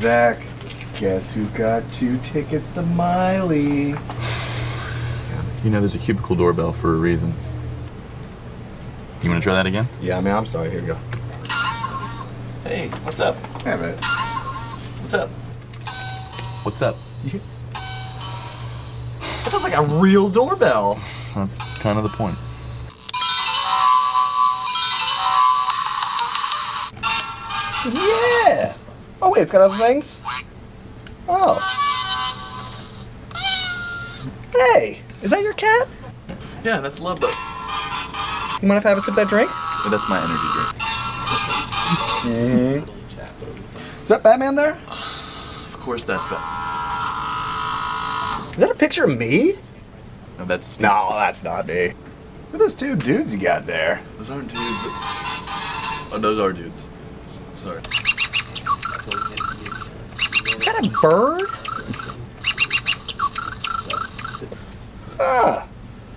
Zack, guess who got two tickets to Miley? You know there's a cubicle doorbell for a reason. You want to try that again? Yeah, I mean, I'm sorry. Here we go. Hey, what's up? Have it. What's up? What's up? That sounds like a real doorbell. That's kind of the point. Yeah. Oh wait, it's got other things. Oh. Hey, is that your cat? Yeah, that's love boat. You mind if I have a sip of that drink? Oh, that's my energy drink. Mm-hmm. Is that Batman there? Of course, that's bad. Is that a picture of me? No, that's No, that's not me. Who are those two dudes you got there? Those aren't dudes. Oh, those are dudes. S- sorry. Is that a bird? Ah,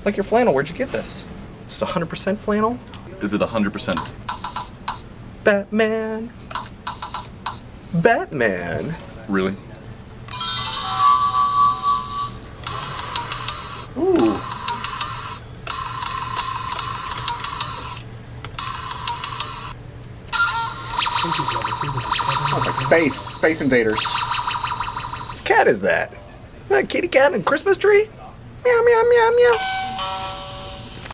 like your flannel. Where'd you get this? Is It's 100% flannel. Is it 100%? Batman. Batman. Really? Ooh. Oh, it's like space. Space invaders. Whose cat is that? Is that kitty cat and Christmas tree? Meow, meow, meow, meow.